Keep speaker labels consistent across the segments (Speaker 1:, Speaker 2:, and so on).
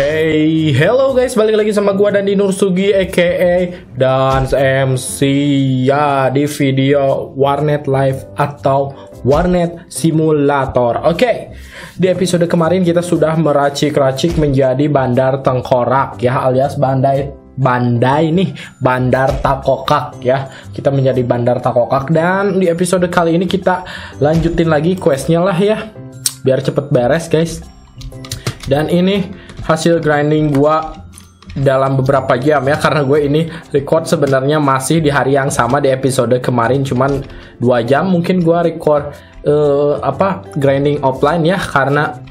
Speaker 1: Hey, hello guys, balik lagi sama gua dan di Nursugi aka dan MC ya di video Warnet Live atau Warnet Simulator. Oke, di episode kemarin kita sudah meracik-racik menjadi Bandar Tengkorak ya alias Bandai Bandai nih Bandar Takokak ya. Kita menjadi Bandar Takokak dan di episode kali ini kita lanjutin lagi questnya lah ya. Biar cepet beres guys. Dan ini hasil grinding gua dalam beberapa jam ya karena gue ini record sebenarnya masih di hari yang sama di episode kemarin cuman dua jam mungkin gua record uh, apa grinding offline ya karena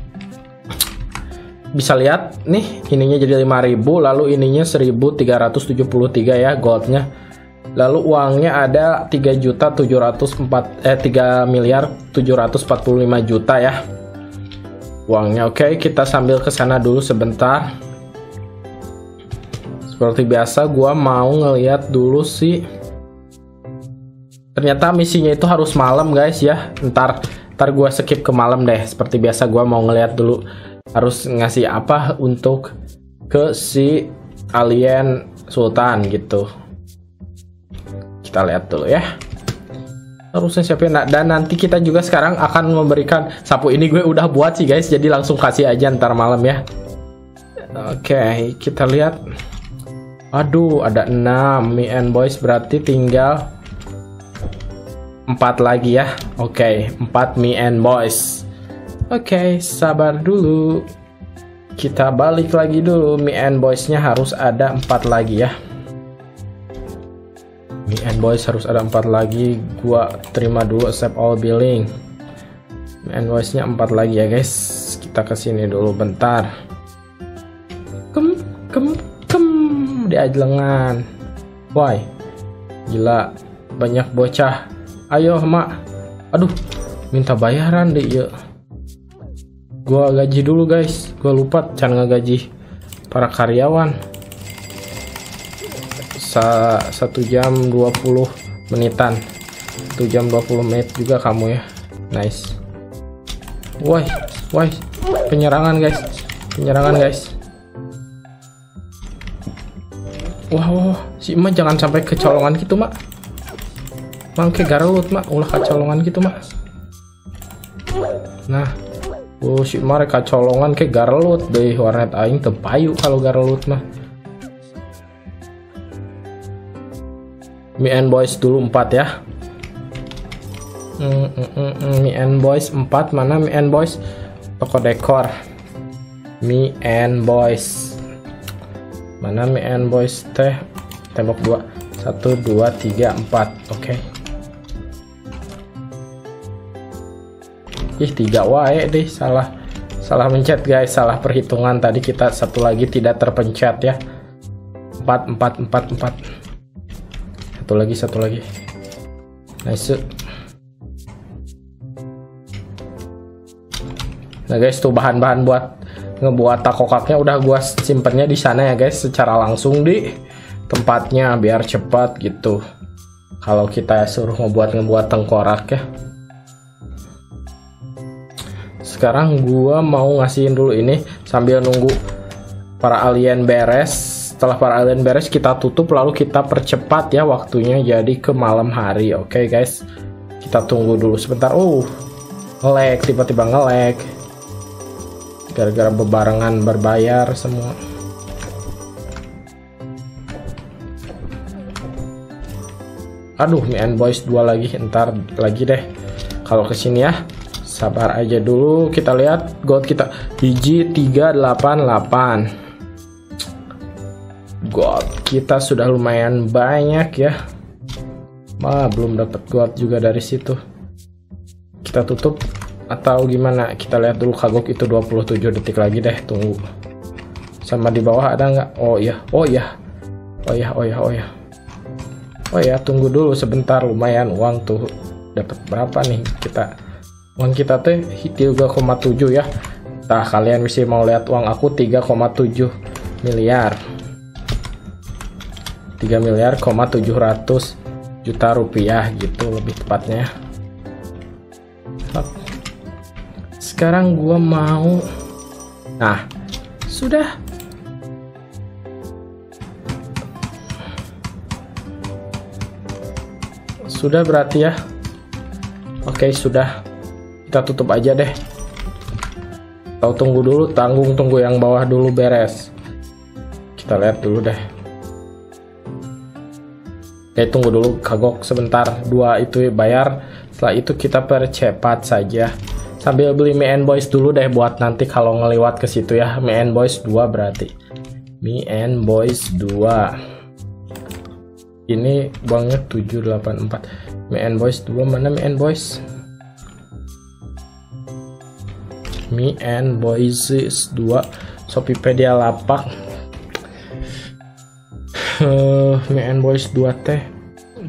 Speaker 1: bisa lihat nih ininya jadi 5000 lalu ininya 1373 ya goldnya. Lalu uangnya ada 3 juta 704 eh 3 miliar 745 juta ya uangnya. Oke, kita sambil ke sana dulu sebentar. Seperti biasa, gua mau ngeliat dulu sih. Ternyata misinya itu harus malam, guys ya. Ntar ntar gua skip ke malam deh. Seperti biasa, gua mau ngeliat dulu harus ngasih apa untuk ke si alien sultan gitu. Kita lihat dulu ya harusnya siapin nah, dan nanti kita juga sekarang akan memberikan sapu ini gue udah buat sih guys. Jadi langsung kasih aja ntar malam ya. Oke okay, kita lihat. Aduh ada 6 me and boys berarti tinggal 4 lagi ya. Oke okay, 4 me and boys. Oke okay, sabar dulu. Kita balik lagi dulu. Me and boysnya harus ada 4 lagi ya Me and boys harus ada empat lagi. Gua terima dulu accept all billing. And boysnya empat lagi ya guys. Kita ke sini dulu bentar. Kem kem kem di ajlengan. Why? Gila banyak bocah. Ayo mak. Aduh minta bayaran deh ya. Gua gaji dulu guys. Gua lupa cara gaji para karyawan satu jam 20 menitan. 1 jam 20 menit juga kamu ya. Nice. Woi woi penyerangan guys. Penyerangan guys. Wah wow, si emak jangan sampai kecolongan gitu mak. Mangke garut mak. Ulah kecolongan gitu mak. Nah Oh, si emak kecolongan ke garut deh warnet aing tepayu kalau garut mah Me and Boys dulu 4 ya. Mm, mm, mm, mm. Me and Boys 4 mana Me and Boys? Toko dekor. Me and Boys. Mana Me and Boys teh? Tembok 2. 1 2 3 4. Oke. Okay. Ih, 3 wae deh salah. Salah mencet guys, salah perhitungan tadi kita satu lagi tidak terpencet ya. 4 4 4 4 satu lagi satu lagi. Nice nah guys tuh bahan-bahan buat ngebuat takokaknya udah gua simpennya di sana ya guys secara langsung di tempatnya biar cepat gitu. Kalau kita suruh ngebuat ngebuat tengkorak ya. Sekarang gua mau ngasihin dulu ini sambil nunggu para alien beres setelah para alien beres kita tutup lalu kita percepat ya waktunya jadi ke malam hari oke okay, guys? Kita tunggu dulu sebentar. Uh ngelek tiba-tiba ngelek gara-gara bebarengan berbayar semua. Aduh me and boys dua lagi ntar lagi deh. Kalau ke sini ya sabar aja dulu. Kita lihat gold kita. Biji 388 gold kita sudah lumayan banyak ya. Wah, belum dapat gold juga dari situ. Kita tutup atau gimana? Kita lihat dulu kagok itu 27 detik lagi deh tunggu. Sama di bawah ada nggak? Oh iya oh iya. Oh iya oh iya oh iya. Oh ya tunggu dulu sebentar lumayan uang tuh. Dapat berapa nih kita? Uang kita tuh 3,7 ya. Nah kalian bisa mau lihat uang aku 3,7 miliar 3 miliar, 700 juta rupiah gitu lebih tepatnya. Sekarang gua mau Nah, sudah Sudah berarti ya. Oke, sudah. Kita tutup aja deh. Atau tunggu dulu, tanggung tunggu yang bawah dulu beres. Kita lihat dulu deh. Oke tunggu dulu kagok sebentar. Dua itu bayar setelah itu kita percepat saja. Sambil beli Me and Boys dulu deh buat nanti kalau ngeliwat ke situ ya. Me and Boys 2 berarti. Me and Boys 2 ini uangnya 784 Me and Boys 2 mana Me and Boys? Me and Boys 2 Shopee-pedia lapak uh, Me and Boys 2 teh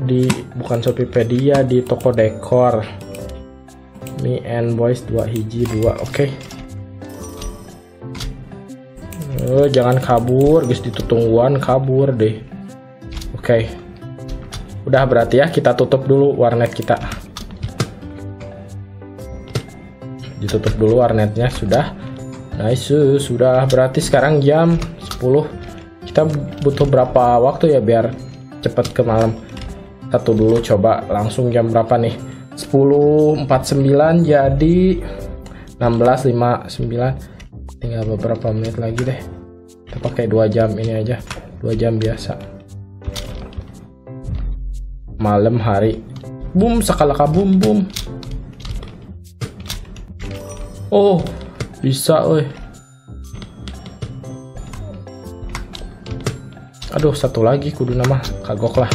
Speaker 1: di bukan Shopee-pedia di toko dekor. Me and Boys 2 hiji 2 oke? Okay. uh, jangan kabur guys ditutungguan kabur deh. Oke. Okay. udah berarti ya kita tutup dulu warnet kita. Ditutup dulu warnetnya sudah. Nice sudah. Berarti sekarang jam 10 kita butuh berapa waktu ya biar cepet ke malam? Satu dulu coba langsung jam berapa nih? 10.49 jadi 16.59 tinggal beberapa menit lagi deh. Kita pakai dua jam ini aja dua jam biasa. Malam hari. Boom sakalaka boom boom Oh, bisa, weh. Aduh, satu lagi kudu nama kagok lah.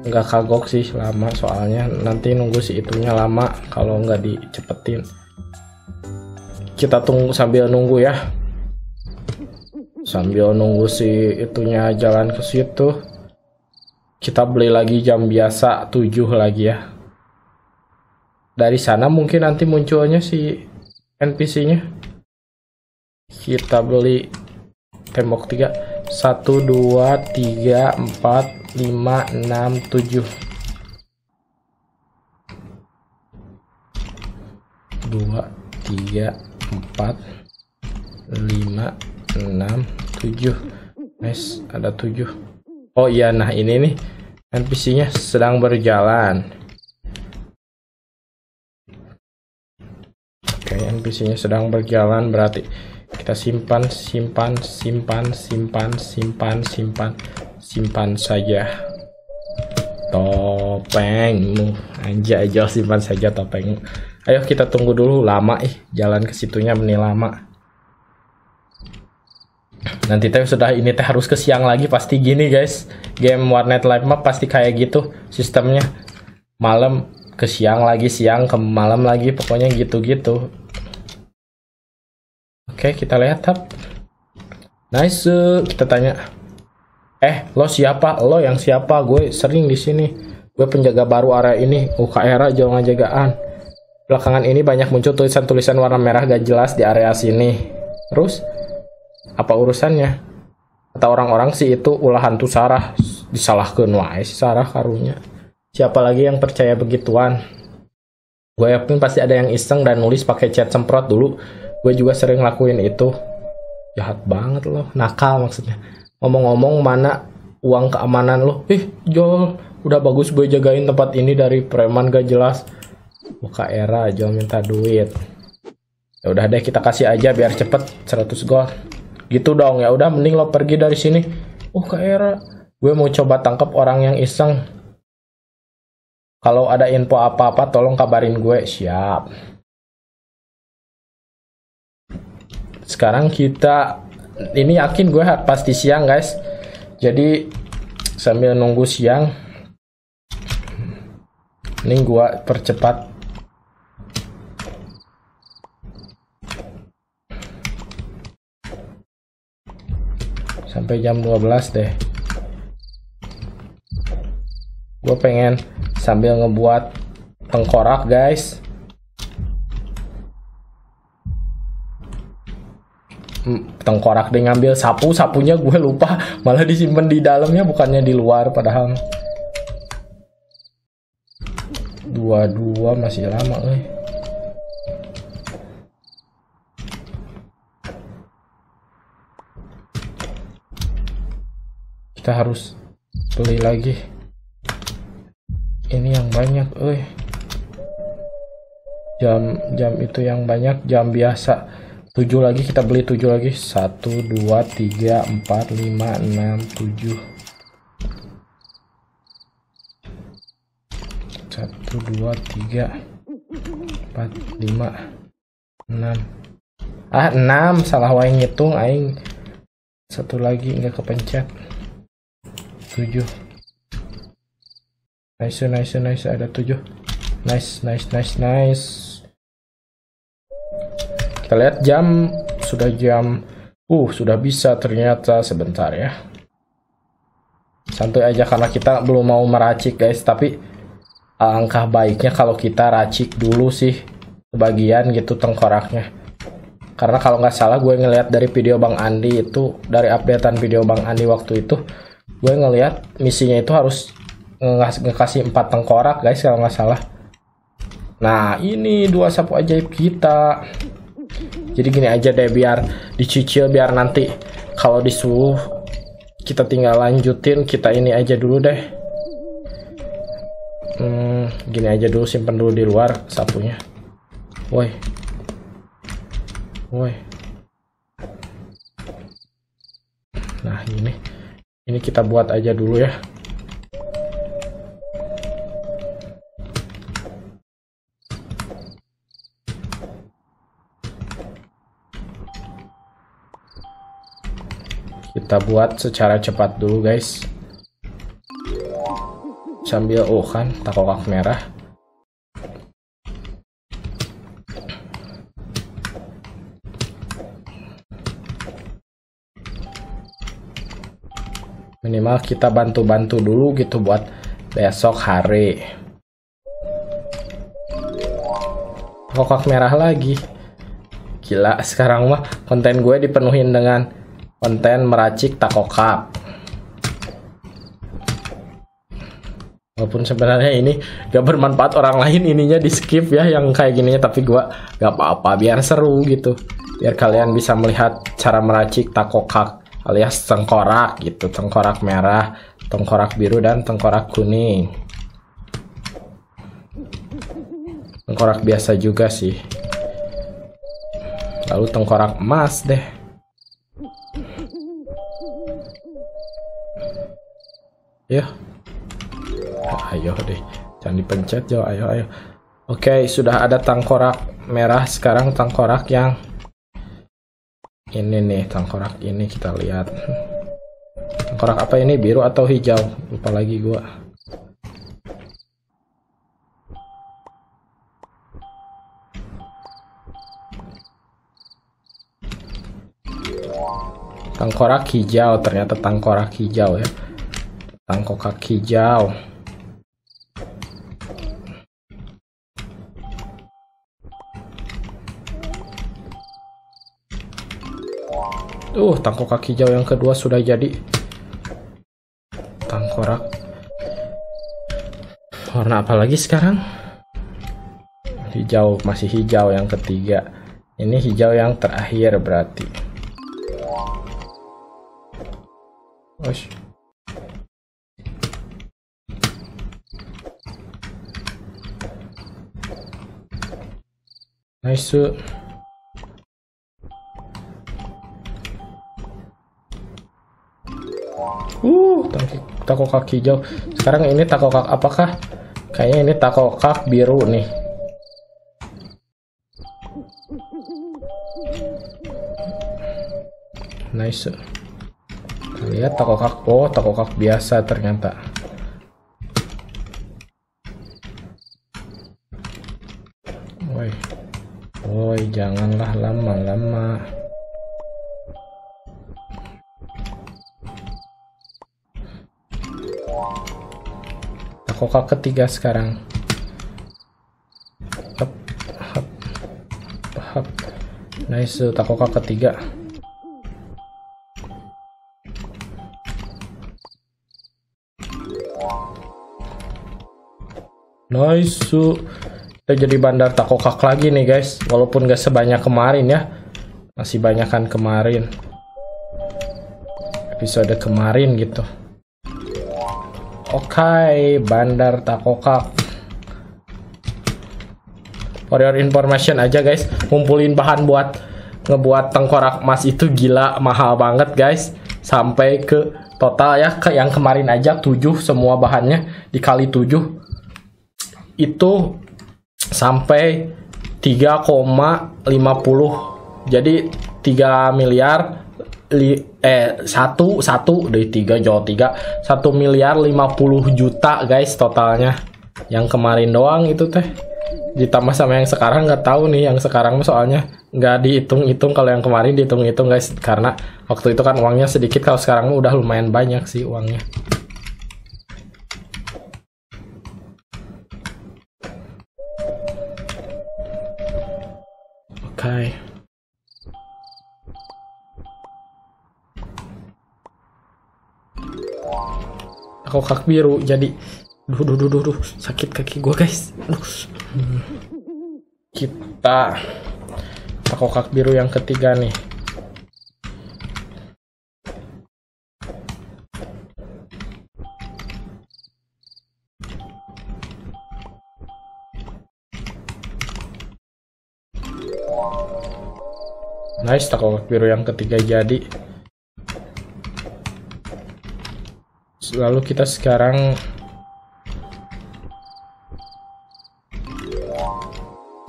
Speaker 1: Enggak kagok sih lama soalnya nanti nunggu si itunya lama kalau nggak dicepetin. Kita tunggu sambil nunggu ya. Sambil nunggu si itunya jalan ke situ. Kita beli lagi jam biasa 7 lagi ya dari sana mungkin nanti munculnya si NPC-nya kita beli tembok 3 1 2 3 4 5 6 7 2 3 4 5 6 7 nice ada 7 oh iya nah ini nih. NPC nya sedang berjalan. Oke, NPC-nya sedang berjalan berarti kita simpan, simpan, simpan, simpan, simpan, simpan, simpan saja. Topengmu, aja aja simpan saja topeng. Ayo kita tunggu dulu lama ih, jalan ke situnya menil lama. Nanti teh sudah ini teh harus ke siang lagi pasti gini guys. Game Warnet Live map pasti kayak gitu sistemnya. Malam ke siang lagi, siang ke malam lagi, pokoknya gitu-gitu. Oke, kita lihat tab. Nice, kita tanya. Eh, lo siapa? Lo yang siapa? Gue sering di sini. Gue penjaga baru area ini. UKR jangan jagaan. Belakangan ini banyak muncul tulisan-tulisan warna merah gak jelas di area sini. Terus, apa urusannya? Kata orang-orang sih itu ulah hantu Sarah. Disalahkan wae si Sarah karunya. Siapa lagi yang percaya begituan? Gue yakin pasti ada yang iseng dan nulis pakai cat semprot dulu gue juga sering lakuin itu. Jahat banget loh nakal maksudnya. Ngomong-ngomong mana uang keamanan lo ih Jol udah bagus gue jagain tempat ini dari preman gak jelas. Buka era Jol minta duit. Ya udah deh kita kasih aja biar cepet 100 gold gitu dong ya udah mending lo pergi dari sini. Oh ke era. Gue mau coba tangkap orang yang iseng. Kalau ada info apa-apa tolong kabarin gue. Siap sekarang kita ini yakin gue pasti siang guys. Jadi sambil nunggu siang ini gue percepat. Sampai jam 12 deh. Gue pengen sambil ngebuat tengkorak guys tengkorak dia ngambil sapu sapunya gue lupa malah disimpan di dalamnya bukannya di luar padahal. Dua dua masih lama eh. kita harus beli lagi. Ini yang banyak eh. Jam jam itu yang banyak jam biasa 7 lagi kita beli 7 lagi. 1 2 3 4 5 6 7 1 2 3 4 5 6 ah 6 salah wae ngitung aing. Satu lagi nggak kepencet. 7 nice nice nice. Ada 7 nice nice nice nice kita lihat jam sudah jam uh sudah bisa ternyata sebentar ya. Santuy aja karena kita belum mau meracik guys. Tapi alangkah baiknya kalau kita racik dulu sih sebagian gitu tengkoraknya. Karena kalau nggak salah gue ngeliat dari video Bang Andi itu dari updatean video Bang Andi waktu itu gue ngeliat misinya itu harus ngekasih empat tengkorak guys kalau nggak salah. Nah ini dua sapu ajaib kita jadi gini aja deh biar dicicil biar nanti kalau disuruh kita tinggal lanjutin kita ini aja dulu deh. Hmm, gini aja dulu simpen dulu di luar sapunya woi. Woi. Nah ini. Ini kita buat aja dulu ya kita buat secara cepat dulu guys. Sambil oh kan takokak merah. Minimal kita bantu-bantu dulu gitu buat besok hari. Takokak merah lagi. Gila sekarang mah konten gue dipenuhin dengan konten meracik takokak walaupun sebenarnya ini gak bermanfaat orang lain ininya di skip ya yang kayak gini tapi gua gak apa-apa biar seru gitu. Biar kalian bisa melihat cara meracik takokak alias tengkorak gitu. Tengkorak merah tengkorak biru dan tengkorak kuning. Tengkorak biasa juga sih. Lalu tengkorak emas deh Ya. Ayo deh. Jangan dipencet yo. Ayo ayo. Oke, sudah ada tangkorak merah. Sekarang tangkorak yang ini nih, tangkorak ini kita lihat. Tangkorak apa ini? Biru atau hijau? Lupa lagi gua. Tangkorak hijau, ternyata tangkorak hijau ya tangkok kaki hijau Uh, tangkok kaki hijau yang kedua sudah jadi. Tangkorak. Warna apa lagi sekarang? Hijau, masih hijau yang ketiga. Ini hijau yang terakhir berarti. Osh. Nice. Uh, tako kaki hijau. Sekarang ini tako kak apakah? Kayaknya ini tako kak biru nih. Nice. Lihat tako kak. Oh, tako kak biasa ternyata. Takoka ketiga sekarang. Hap, hap, hap. Nice, takoka ketiga. Nice kita jadi bandar takokak lagi nih guys walaupun gak sebanyak kemarin ya masih banyak kan kemarin episode kemarin gitu Oke, bandar takokak. For your information aja guys, ngumpulin bahan buat ngebuat tengkorak emas itu gila mahal banget guys. Sampai ke total ya ke yang kemarin aja 7 semua bahannya dikali 7 itu sampai 3,50 jadi 3 miliar li, eh satu satu dari tiga jauh tiga satu miliar 50 juta guys totalnya. Yang kemarin doang itu teh. Ditambah sama yang sekarang nggak tahu nih yang sekarang soalnya nggak dihitung-hitung. Kalau yang kemarin dihitung-hitung guys karena waktu itu kan uangnya sedikit kalau sekarang udah lumayan banyak sih uangnya aku kak biru jadi duh duh duh duh, duh. sakit kaki gua guys duh. kita takokak biru yang ketiga nih Nice, takokak biru yang ketiga jadi. Lalu kita sekarang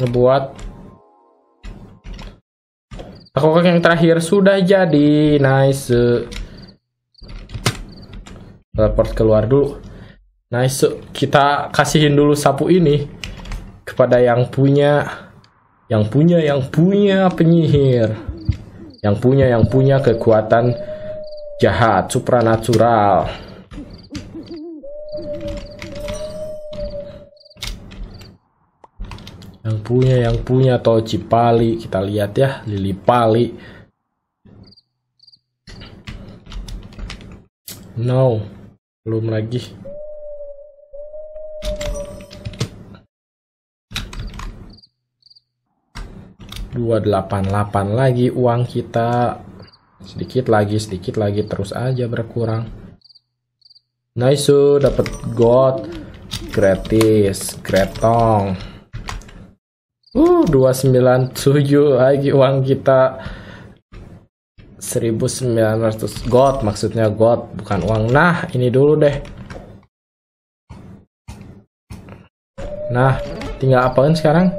Speaker 1: ngebuat takokak yang terakhir sudah jadi. Nice. Teleport keluar dulu. Nice. Kita kasihin dulu sapu ini kepada yang punya yang punya yang punya penyihir yang punya yang punya kekuatan jahat supranatural punya yang punya Tochi Pali kita lihat ya Lili Pali. No belum lagi. 288 lagi uang kita. Sedikit lagi sedikit lagi terus aja berkurang. Nice dapat god gratis gretong uh 297 lagi uang kita 1900 god maksudnya god bukan uang nah ini dulu deh nah tinggal apain sekarang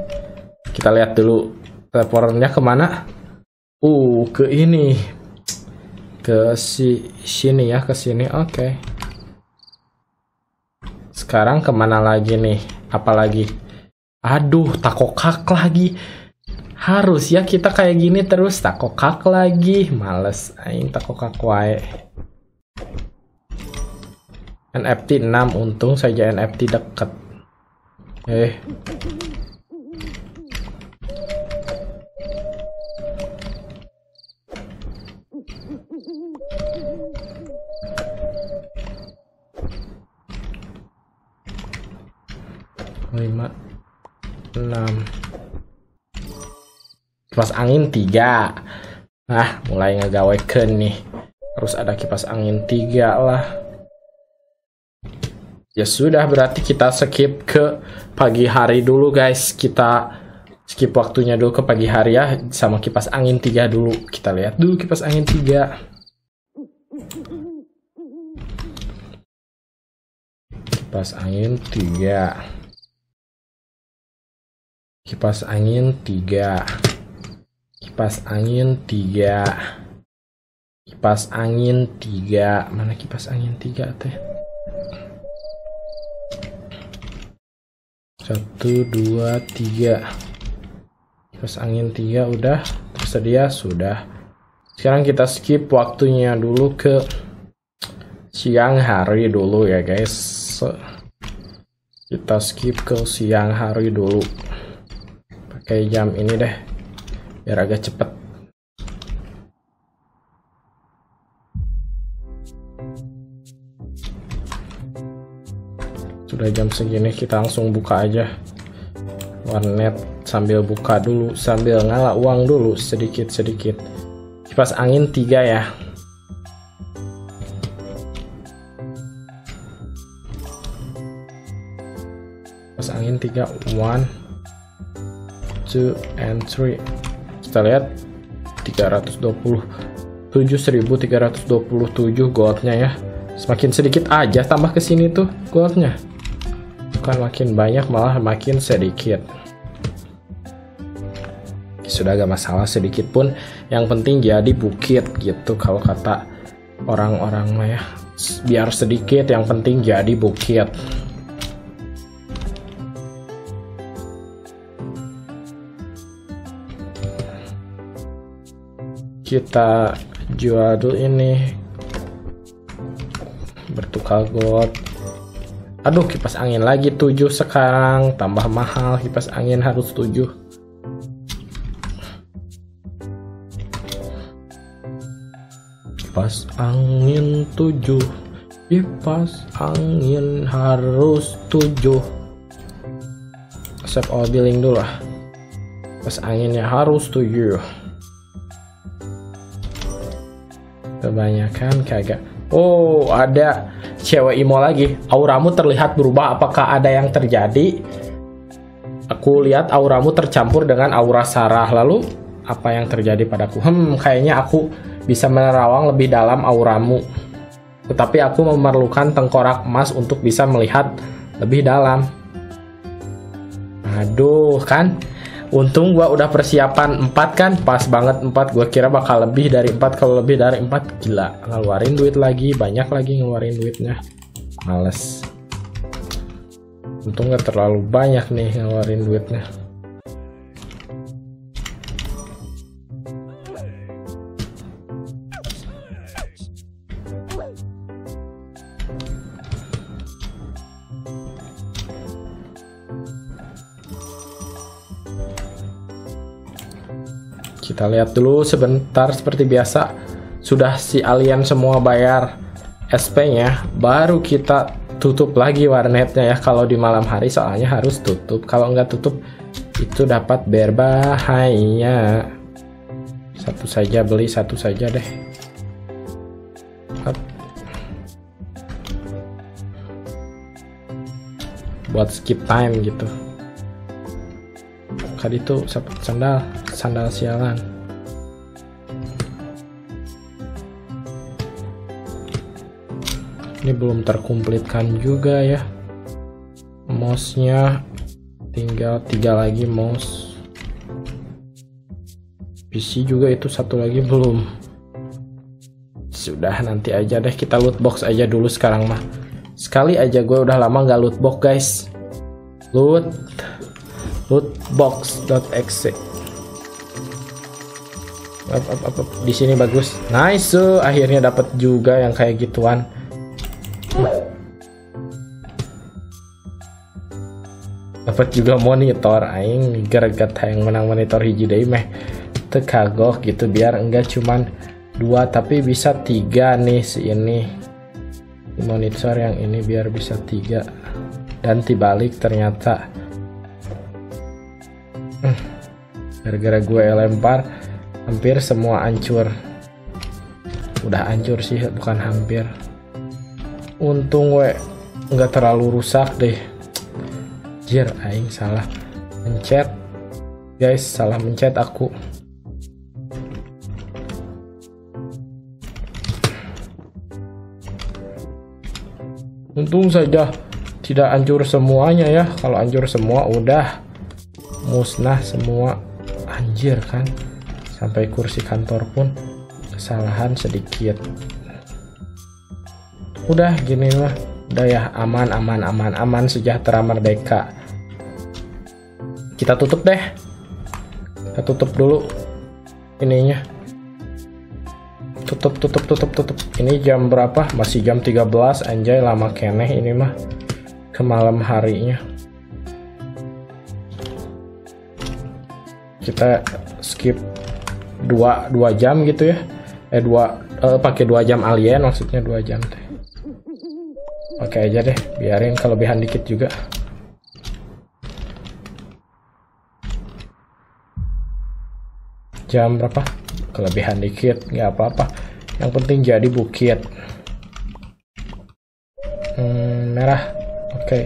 Speaker 1: kita lihat dulu telepornya ke mana? Uh, ke ini. Ke si sini ya, ke sini. Oke. Okay. Sekarang ke mana lagi nih? Apalagi? Aduh, takokak lagi. Harus ya kita kayak gini terus takokak lagi. Males aing takokak wae. NFT 6 untung saja NFT dekat. Eh, kipas angin tiga. Ah mulai ngegawekan nih. Harus ada kipas angin tiga lah. Ya sudah berarti kita skip ke pagi hari dulu guys. Kita skip waktunya dulu ke pagi hari ya sama kipas angin tiga dulu. Kita lihat dulu kipas angin tiga. Kipas angin tiga. Kipas angin tiga kipas angin tiga. Kipas angin tiga. Mana kipas angin tiga teh? Satu dua tiga. Kipas angin tiga udah tersedia sudah. Sekarang kita skip waktunya dulu ke siang hari dulu ya guys. Kita skip ke siang hari dulu. Pakai jam ini deh biar agak cepet. Sudah jam segini kita langsung buka aja. Warnet sambil buka dulu sambil ngalah uang dulu sedikit-sedikit. Kipas angin tiga ya. Angin 3 one two and three kita lihat 320 7327 goldnya ya. Semakin sedikit aja tambah ke sini tuh goldnya. Bukan makin banyak malah makin sedikit. Sudah gak masalah sedikit pun yang penting jadi bukit gitu kalau kata orang-orang ya. Biar sedikit yang penting jadi bukit kita jual dulu ini. Bertukar gold aduh kipas angin lagi 7 sekarang. Tambah mahal kipas angin harus 7 kipas angin 7 kipas angin harus 7 save all billing dulu lah. Kipas anginnya harus 7 kebanyakan kagak. Oh ada cewek imo lagi. Auramu terlihat berubah. Apakah ada yang terjadi? Aku lihat auramu tercampur dengan aura Sarah. Lalu apa yang terjadi padaku? Hmm kayaknya aku bisa menerawang lebih dalam auramu. Tetapi aku memerlukan tengkorak emas untuk bisa melihat lebih dalam. Aduh kan Untung gua udah persiapan 4 kan, pas banget 4. Gua kira bakal lebih dari 4 kalau lebih dari 4 gila. Ngeluarin duit lagi, banyak lagi ngeluarin duitnya. Males. Untung gak terlalu banyak nih ngeluarin duitnya. Kita lihat dulu sebentar seperti biasa. Sudah si alien semua bayar SP-nya, baru kita tutup lagi warnetnya ya. Kalau di malam hari soalnya harus tutup. Kalau nggak tutup itu dapat berbahaya. Satu saja beli satu saja deh. Buat skip time gitu. Kali itu sandal sandal sialan ini belum terkumplitkan juga ya. Mouse-nya tinggal tiga lagi mouse. PC juga itu satu lagi belum. Sudah nanti aja deh kita loot box aja dulu sekarang mah. Sekali aja gue udah lama nggak loot box guys. Loot lootbox.exe up, up, up, up. di sini bagus. Nice so. akhirnya dapat juga yang kayak gituan dapat juga monitor aing gara-gara yang menang monitor hiji deh meh. Tekagok gitu biar enggak cuman dua tapi bisa tiga nih si ini. Monitor yang ini biar bisa tiga. Dan dibalik ternyata. Hmm. gara-gara gue lempar hampir semua hancur. Udah hancur sih bukan hampir. Untung we nggak terlalu rusak deh jir aing salah mencet. Guys salah mencet aku. Untung saja tidak hancur semuanya ya. Kalau hancur semua udah. Musnah semua. Anjir kan? Sampai kursi kantor pun kesalahan sedikit. Udah gini lah udah ya aman aman aman aman sejahtera merdeka. Kita tutup deh. Kita tutup dulu ininya. Tutup tutup tutup tutup. Ini jam berapa? Masih jam 13 anjay lama keneh ini mah ke malam harinya. Kita skip dua dua jam gitu ya. Eh dua eh, pakai dua jam alien maksudnya dua jam teh oke aja deh biarin kelebihan dikit juga jam berapa kelebihan dikit nggak apa-apa yang penting jadi bukit hmm, merah oke okay.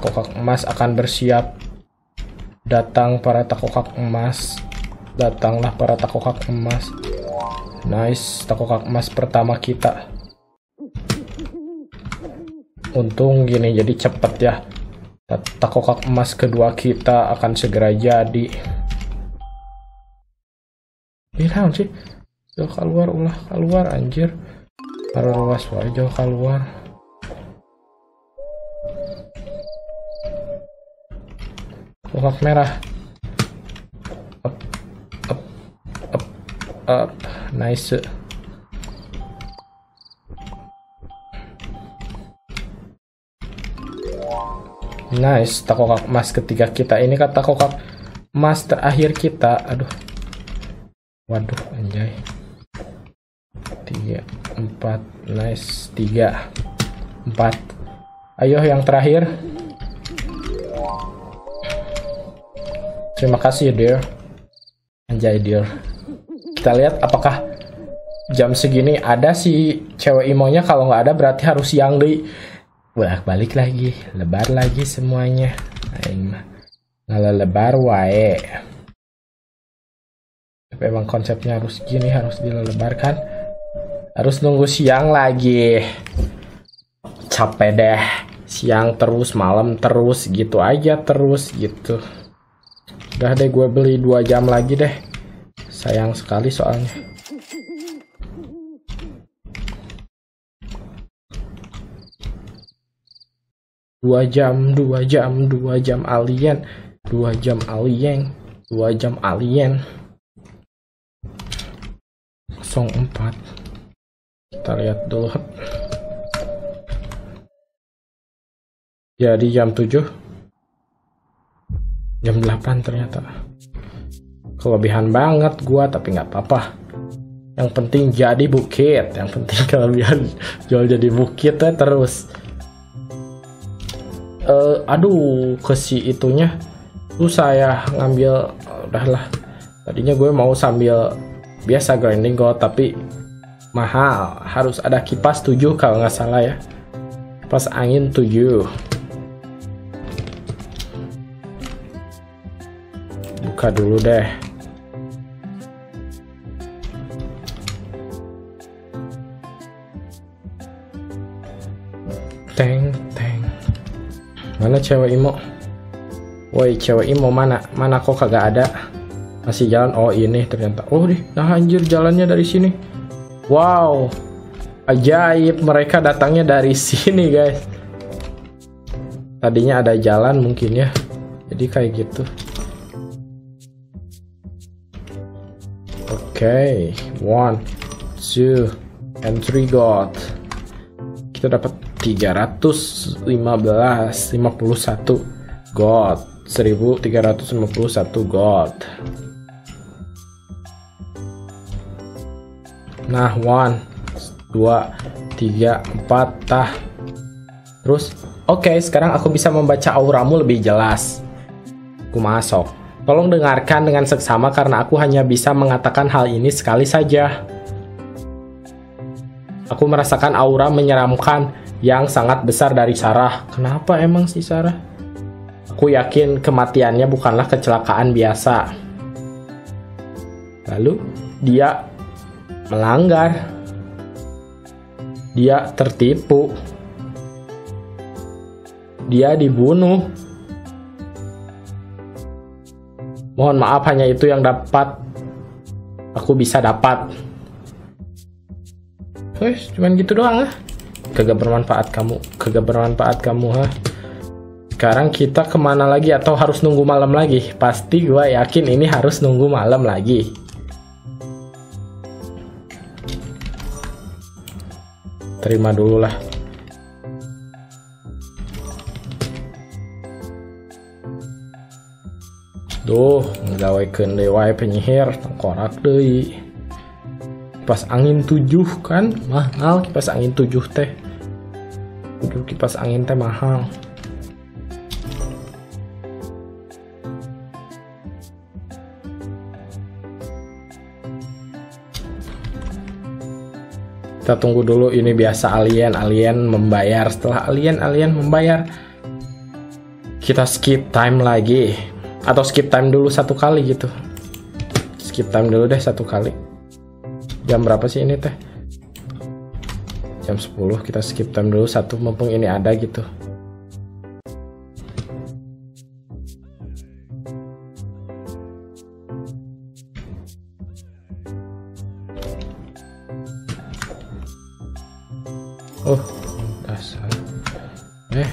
Speaker 1: takokak emas akan bersiap. Datang para takokak emas. Datanglah para takokak emas. Nice, takokak emas pertama kita. Untung gini jadi cepet ya. Takokak emas kedua kita akan segera jadi. Hilang sih. Jauh keluar ulah keluar anjir. Taruh ruas wae jauh keluar. Kokak merah. Up, up, up, up. Nice. Nice, takokak emas ketiga kita. Ini kata kokak emas terakhir kita. Aduh. Waduh, anjay. Tiga, empat, nice. Tiga, empat. Ayo yang terakhir. Terima kasih, dear. Anjay, dear. Kita lihat apakah jam segini ada si cewek imonya. Kalau nggak ada berarti harus siang di bolak balik lagi lebar lagi semuanya. Ngalah lebar wae. Tapi emang konsepnya harus gini harus dilelebarkan harus nunggu siang lagi. Capek deh. Siang terus malam terus gitu aja terus gitu. Udah deh gue beli dua jam lagi deh. Sayang sekali soalnya dua jam dua jam dua jam alien. Dua jam alien dua jam alien. 04 kita lihat dulu. Jadi jam 7 jam 8 ternyata. Kelebihan banget gua tapi nggak apa-apa. Yang penting jadi bukit. Yang penting kelebihan jual jadi bukit ya terus uh, aduh ke si itunya. Tuh saya ngambil udahlah tadinya gue mau sambil biasa grinding gold tapi mahal. Harus ada kipas 7 kalau nggak salah ya. Kipas angin 7 buka dulu deh. Teng Mana cewek Imo? Woi cewek Imo mana? Mana kok kagak ada? Masih jalan? Oh ini ternyata. Oh deh, nah anjir jalannya dari sini. Wow, ajaib mereka datangnya dari sini guys. Tadinya ada jalan mungkin ya. Jadi kayak gitu. Oke, okay. one, two, and three god. Kita dapat 315 51 god 1351 god nah 1 2 3 4 tah. Terus oke okay, sekarang aku bisa membaca auramu lebih jelas. Aku masuk. Tolong dengarkan dengan seksama karena aku hanya bisa mengatakan hal ini sekali saja. Aku merasakan aura menyeramkan yang sangat besar dari Sarah. Kenapa emang si Sarah? Aku yakin kematiannya bukanlah kecelakaan biasa. Lalu dia melanggar. Dia tertipu. Dia dibunuh. Mohon maaf hanya itu yang dapat aku bisa dapat. Wes, cuman gitu doang lah kagak bermanfaat kamu. Kagak bermanfaat kamu ha? Sekarang kita ke mana lagi atau harus nunggu malam lagi? Pasti gue yakin ini harus nunggu malam lagi. Terima dulu lah. Duh, nggawekeun dewa penyihir. Tengkorak deh. Kipas angin 7 kan? Mahal kipas angin 7 teh 7 kipas angin teh mahal. Kita tunggu dulu ini biasa alien alien membayar. Setelah alien alien membayar kita skip time lagi. Atau skip time dulu satu kali gitu. Skip time dulu deh satu kali. Jam berapa sih ini teh jam 10 kita skip time dulu. Satu mumpung ini ada gitu. Oh dasar. Eh.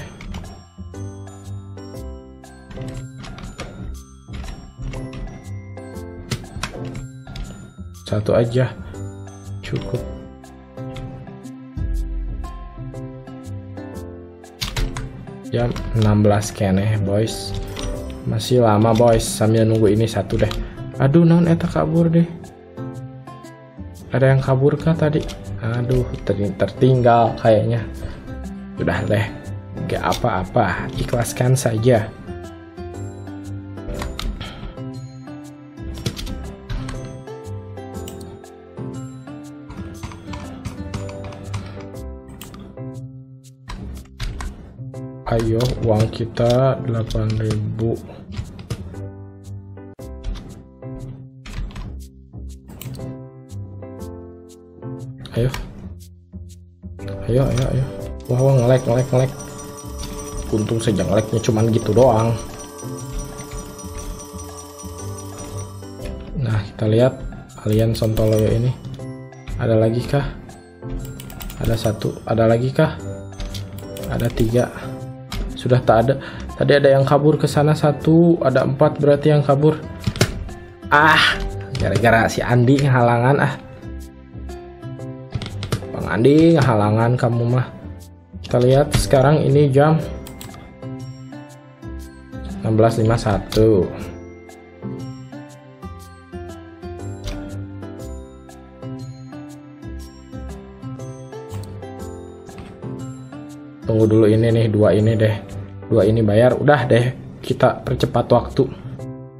Speaker 1: Satu aja. Cukup jam 16 kene boys. Masih lama boys sambil nunggu ini satu deh. Aduh non eta kabur deh? Ada yang kabur kah tadi? Aduh tertinggal kayaknya. Sudah deh gak apa-apa ikhlaskan saja ayo uang kita 8000 ayo. Ayo ayo ayo. Wah wah ngelek ngelek ngelek untung saja ngeleknya cuman gitu doang. Nah kita lihat alien sontoloyo ini. Ada lagi kah? Ada satu. Ada lagi kah? Ada tiga sudah tak ada. Tadi ada yang kabur ke sana satu ada empat berarti yang kabur. Ah gara-gara si Andi halangan ah. Bang Andi halangan kamu mah. Kita lihat sekarang ini jam 16.51 tunggu dulu ini nih dua ini deh. Dua ini bayar udah deh. Kita percepat waktu.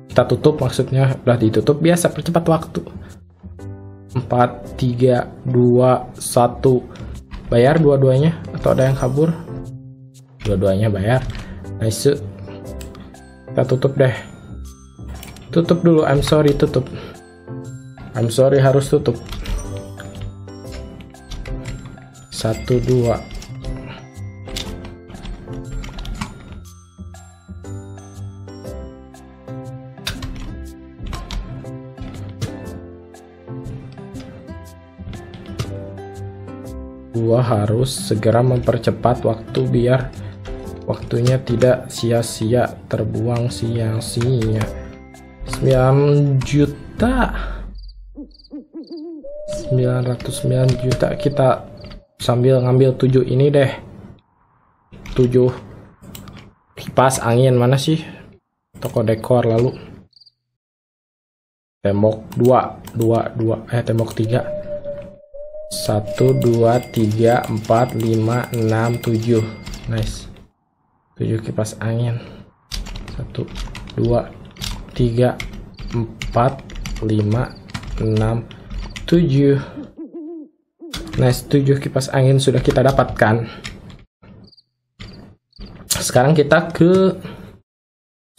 Speaker 1: Kita tutup maksudnya udah ditutup biasa percepat waktu. 4 3 2 1 bayar dua-duanya? Atau ada yang kabur? Dua-duanya bayar. Nice. Kita tutup deh. Tutup dulu I'm sorry tutup. I'm sorry harus tutup. Satu dua gua harus segera mempercepat waktu biar waktunya tidak sia-sia terbuang sia-sia. 9 juta. 909 juta. Kita sambil ngambil 7 ini deh. 7 kipas angin. Mana sih? Toko dekor lalu. Tembok 2 2 2 eh tembok 3 satu dua tiga empat lima enam tujuh. Nice. Tujuh kipas angin. Satu dua tiga empat lima enam tujuh. Nice. Tujuh kipas angin sudah kita dapatkan. Sekarang kita ke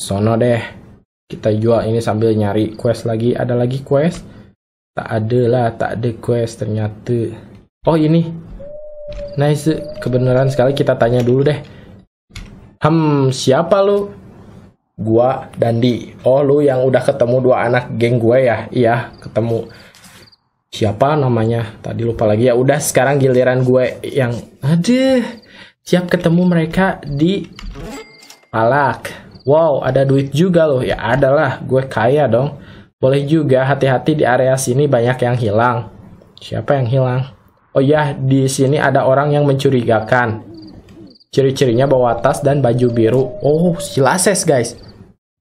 Speaker 1: sono deh. Kita jual ini sambil nyari quest lagi. Ada lagi quest tak ada lah tak ada quest ternyata. Oh ini. Nice. Kebenaran sekali kita tanya dulu deh. Hmm siapa lu? Gua Dandi. Oh lu yang udah ketemu dua anak geng gue ya? Iya ketemu. Siapa namanya? Tadi lupa lagi ya. Udah sekarang giliran gue yang aduh siap ketemu mereka di Palak. Wow ada duit juga loh. Ya adalah gue kaya dong boleh juga hati-hati di area sini banyak yang hilang. Siapa yang hilang? Oh ya, di sini ada orang yang mencurigakan. Ciri-cirinya bawa tas dan baju biru. Oh, silases guys.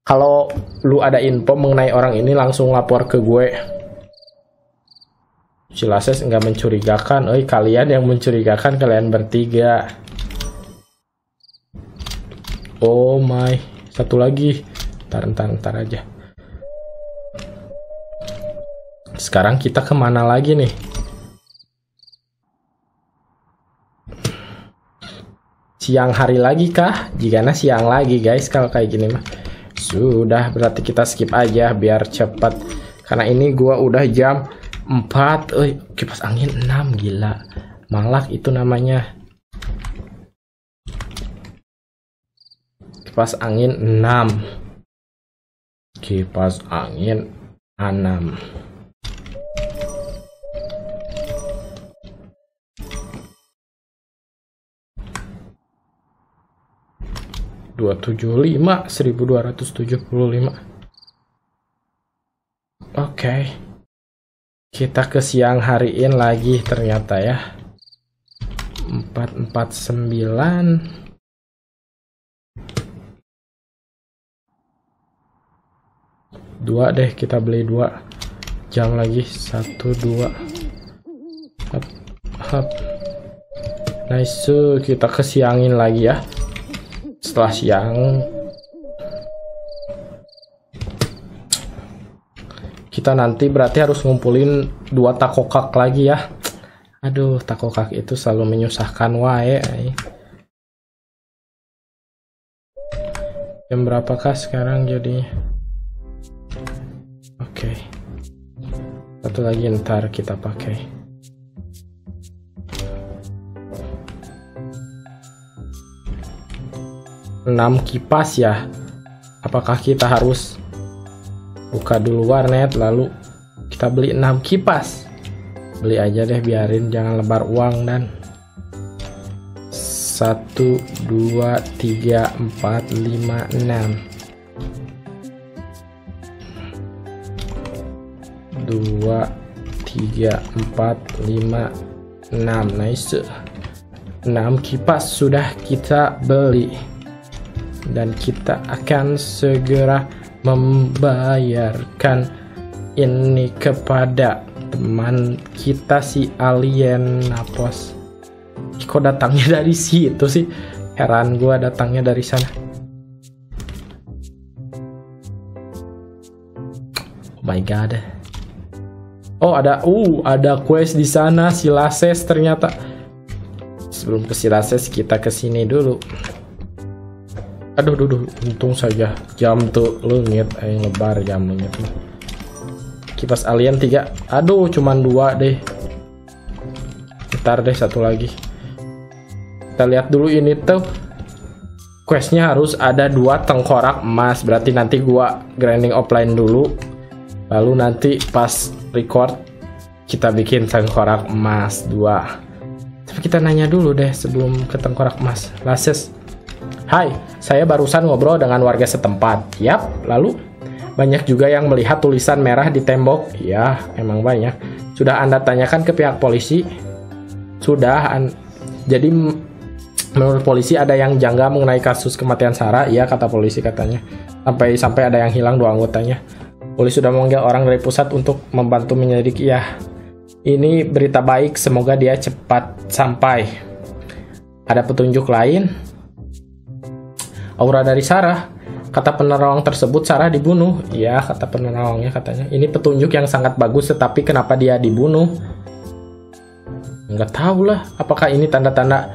Speaker 1: Kalau lu ada info mengenai orang ini langsung lapor ke gue. Silases nggak mencurigakan. Oh, kalian yang mencurigakan kalian bertiga. Oh my, satu lagi. Ntar, ntar aja. Sekarang kita ke mana lagi nih? siang hari lagi kah? Jika siang lagi guys kalau kayak gini mah. Sudah berarti kita skip aja biar cepat. Karena ini gua udah jam 4. Eh, kipas angin 6 gila. Malak itu namanya. Kipas angin 6. Kipas angin 6. 275 1275 Oke. Okay. Kita ke siang hariin lagi ternyata ya. 449 dua deh kita beli dua. Jam lagi satu dua. Hap hap. Nice kita kesiangin lagi ya setelah siang kita nanti berarti harus ngumpulin dua takokak lagi ya. Aduh takokak itu selalu menyusahkan wae. Jam berapakah sekarang jadinya oke. Okay. satu lagi ntar kita pakai 6 kipas ya. Apakah kita harus buka dulu warnet lalu kita beli 6 kipas? Beli aja deh biarin jangan lebar uang dan. 1 2 3 4 5 6 dua tiga empat lima enam. Nice. Enam kipas sudah kita beli dan kita akan segera membayarkan ini kepada teman kita si alien napos. Kok datangnya dari situ sih? Heran gua datangnya dari sana. Oh my god. Oh ada uh ada quest di sana si Lases ternyata. Sebelum ke si Lases kita ke sini dulu aduh duh, duh untung saja jam tuh lengit yang lebar jam lengit kipas alien tiga. Aduh cuman dua deh. Ntar deh satu lagi. Kita lihat dulu ini tuh. Questnya harus ada dua tengkorak emas. Berarti nanti gua grinding offline dulu. Lalu nanti pas record kita bikin tengkorak emas dua. Tapi kita nanya dulu deh sebelum ke tengkorak emas. Lases Hai, saya barusan ngobrol dengan warga setempat. Yap, lalu banyak juga yang melihat tulisan merah di tembok. Ya, emang banyak. Sudah Anda tanyakan ke pihak polisi? Sudah. Jadi menurut polisi ada yang jangga mengenai kasus kematian Sarah. Iya, kata polisi katanya. Sampai sampai ada yang hilang dua anggotanya. Polisi sudah memanggil orang dari pusat untuk membantu menyelidiki. Ya, ini berita baik. Semoga dia cepat sampai. Ada petunjuk lain? Aura dari Sarah. Kata penerawang tersebut Sarah dibunuh. Iya, kata penerawangnya katanya. Ini petunjuk yang sangat bagus, tetapi kenapa dia dibunuh? Enggak tahu lah. Apakah ini tanda-tanda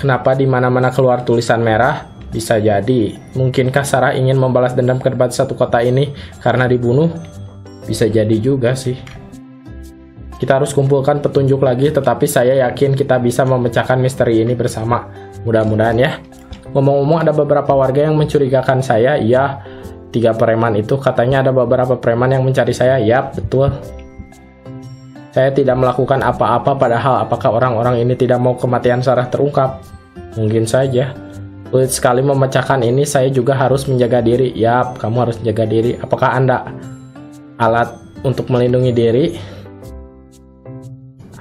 Speaker 1: kenapa di mana-mana keluar tulisan merah? Bisa jadi. Mungkinkah Sarah ingin membalas dendam ke depan satu kota ini karena dibunuh? Bisa jadi juga sih. Kita harus kumpulkan petunjuk lagi, tetapi saya yakin kita bisa memecahkan misteri ini bersama. Mudah-mudahan ya. Ngomong-ngomong ada beberapa warga yang mencurigakan saya. Iya, tiga preman itu katanya ada beberapa preman yang mencari saya. Yap, betul. Saya tidak melakukan apa-apa padahal apakah orang-orang ini tidak mau kematian Sarah terungkap? Mungkin saja. Sulit sekali memecahkan ini, saya juga harus menjaga diri. Yap, kamu harus menjaga diri. Apakah Anda alat untuk melindungi diri?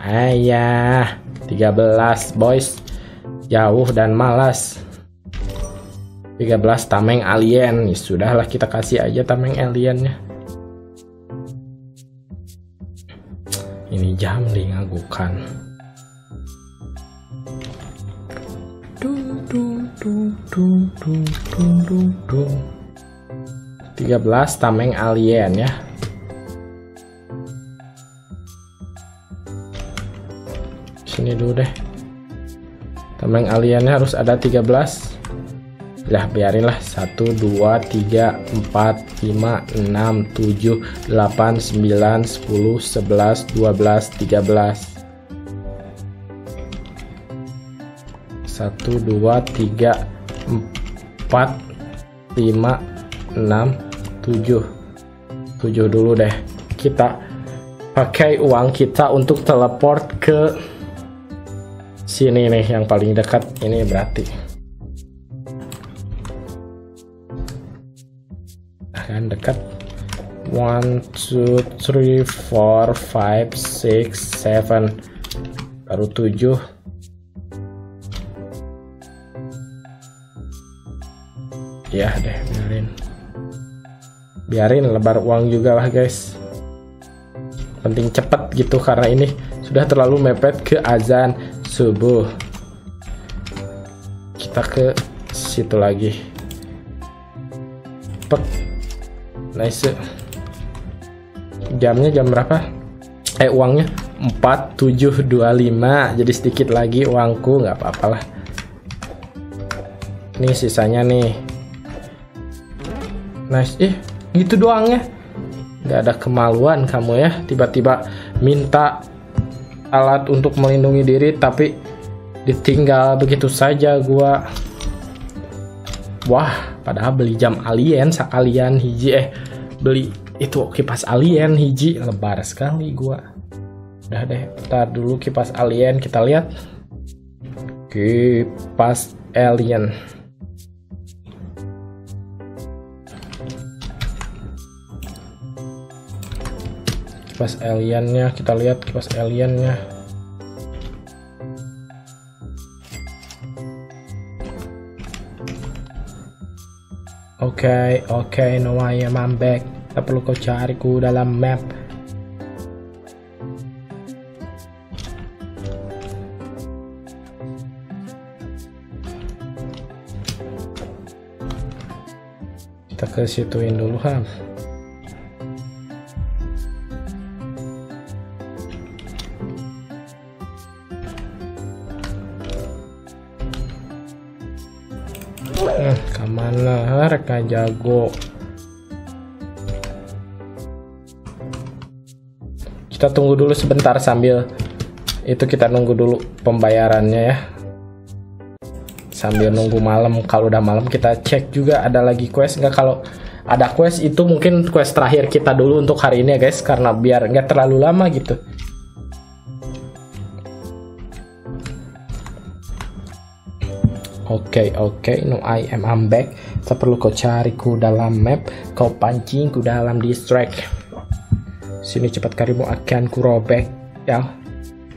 Speaker 1: Ayah, 13 boys. Jauh dan malas. 13 tameng alien. Ya, sudahlah kita kasih aja tameng aliennya. Ini jam ngagukan. Dung dung dung dung 13 tameng alien ya. Sini dulu deh. Tameng aliennya harus ada 13 lah. Biarinlah 1 2 3 4 5 6 7 8 9 10 11 12 13 satu dua tiga empat lima enam tujuh. Tujuh dulu deh. Kita pakai uang kita untuk teleport ke sini nih yang paling dekat. Ini berarti kan dekat. One two three four five six seven. Baru tujuh. Ya deh biarin. Biarin lebar uang juga lah guys. Penting cepet gitu karena ini sudah terlalu mepet ke azan subuh. Kita ke situ lagi. Cepet nice. Jamnya jam berapa? Eh uangnya? 4725 jadi sedikit lagi uangku nggak apa-apalah ini sisanya nih. Nice. Eh gitu doang ya nggak ada kemaluan kamu ya. Tiba-tiba minta alat untuk melindungi diri tapi ditinggal begitu saja gua. Wah padahal beli jam alien sekalian hiji eh beli. Itu kipas alien hiji lebar sekali gua. Udah deh kita dulu kipas alien kita lihat. Kipas alien. Kipas aliennya kita lihat kipas aliennya Oke, okay, oke, okay, no I am I'm back. Tak perlu kau cariku dalam map. Kita ke situin dulu, ha. Eh, ke mana jago. Kita tunggu dulu sebentar sambil itu kita nunggu dulu pembayarannya ya. Sambil nunggu malam kalau udah malam kita cek juga ada lagi quest nggak? Kalau ada quest itu mungkin quest terakhir kita dulu untuk hari ini ya guys karena biar nggak terlalu lama gitu Oke oke no I am I'm back. Tak perlu kau cari ku dalam map. Kau pancing ku dalam distract. Sini cepat karimu akan ku robek Ya.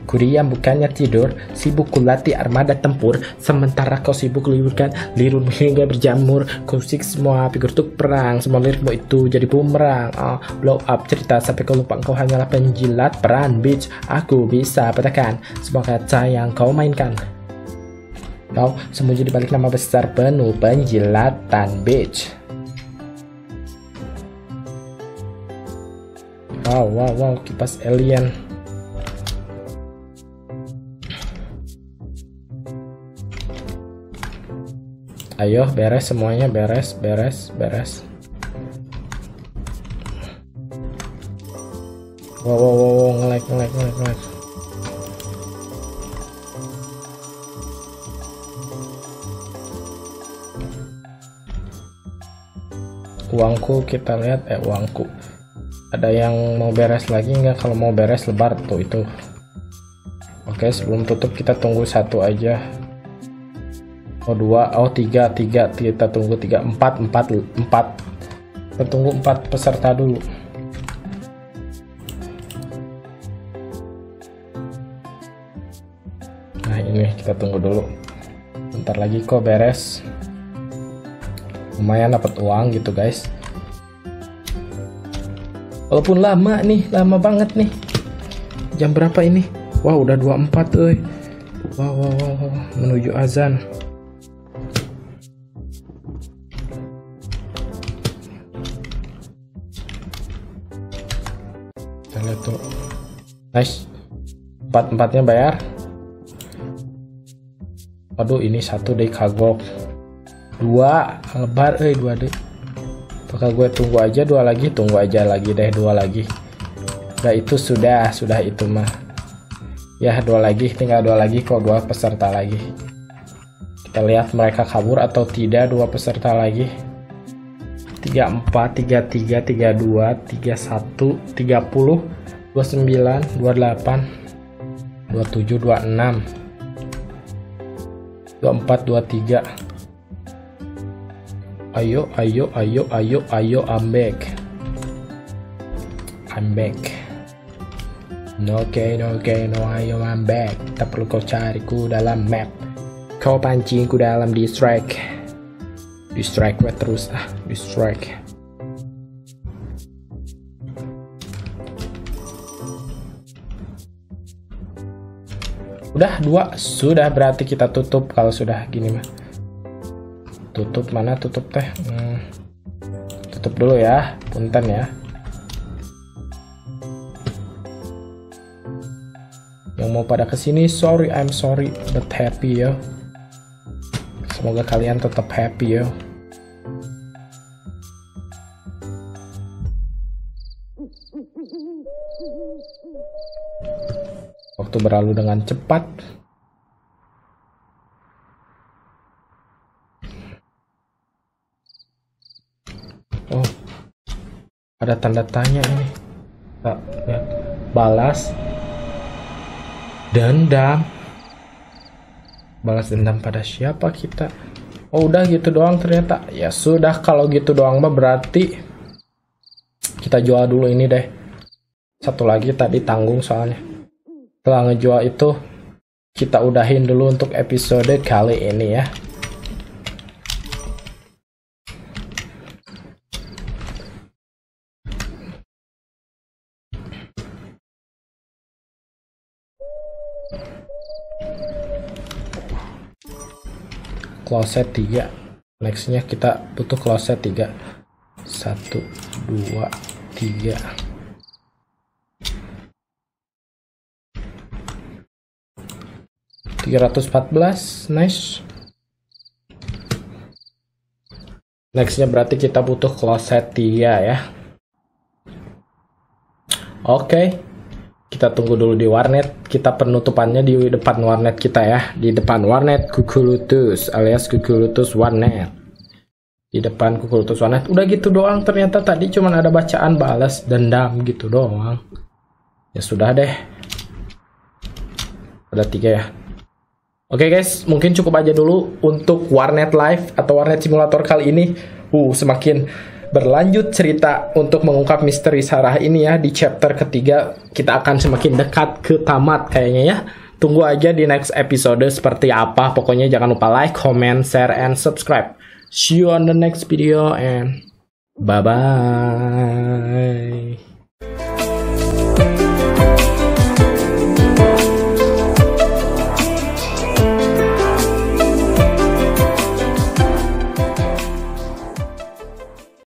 Speaker 1: Ku diam bukannya tidur. Sibuk ku latih armada tempur. Sementara kau sibuk liburkan Lirun hingga berjamur. Kusik semua figur tuk perang. Semua lirikmu itu jadi bumerang. Oh, Blow up cerita sampai kau lupa Kau hanyalah penjilat. Peran bitch. Aku bisa petakan Semua kata yang kau mainkan Kau sembunyi di balik nama besar penuh penjilatan, bitch. Wow, wow, wow, kipas alien. Ayo, beres semuanya, beres, beres, beres. Wow, wow, wow, wow ngelag, ngelag, ngelag, ngelag. Uangku kita lihat eh uangku ada yang mau beres lagi nggak? Kalau mau beres lebar tuh itu. Oke sebelum tutup kita tunggu satu aja. Oh dua oh tiga tiga. Kita tunggu tiga empat empat empat. Kita tunggu empat peserta dulu. Nah ini kita tunggu dulu. Bentar lagi kok beres lumayan dapat uang gitu guys. Walaupun lama nih lama banget nih. Jam berapa ini? Wow udah 24 eh wow, wow wow wow menuju azan. Kita lihat tuh. Nice empat empatnya bayar. Aduh ini satu deh kagok. Dua lebar eh dua deh. Apakah gue tunggu aja dua lagi? Tunggu aja lagi deh dua lagi. Nah itu sudah sudah itu mah. Ya dua lagi tinggal dua lagi kok dua peserta lagi. Kita lihat mereka kabur atau tidak dua peserta lagi. 34, 33, 32, 31, 30, 29, 28, 27, 26, 24, 23. Ayo, ayo, ayo, ayo, ayo, I'm back. I'm back. No okay, no okay, no ayo, I'm back. Tak perlu kau cariku dalam map. Kau pancingku dalam distract distract gue terus ah distract udah dua sudah berarti kita tutup kalau sudah gini mah tutup mana tutup teh hmm. tutup dulu ya punten ya yang mau pada ke sini sorry I'm sorry but happy ya Semoga kalian tetap happy ya. Waktu berlalu dengan cepat. Ada tanda tanya ini. ya. Balas dendam. Balas dendam pada siapa kita? Oh udah gitu doang ternyata. Ya sudah kalau gitu doang mah berarti kita jual dulu ini deh. Satu lagi tadi tanggung soalnya. Setelah ngejual itu kita udahin dulu untuk episode kali ini ya closet 3 nextnya kita butuh closet 3 1 2 3 314 nice. Nextnya berarti kita butuh closet 3 ya. Oke. okay kita tunggu dulu di warnet. Kita penutupannya di depan warnet kita ya. Di depan warnet Kukulutus alias Kukulutus warnet. Di depan Kukulutus warnet. Udah gitu doang ternyata tadi cuman ada bacaan balas dendam gitu doang. Ya sudah deh. Ada tiga ya. Oke okay guys, mungkin cukup aja dulu untuk Warnet Live atau Warnet Simulator kali ini. Uh, semakin berlanjut cerita untuk mengungkap misteri Sarah ini ya di chapter ketiga kita akan semakin dekat ke tamat kayaknya ya. Tunggu aja di next episode seperti apa. Pokoknya jangan lupa like, comment, share, and subscribe. See you on the next video and bye-bye.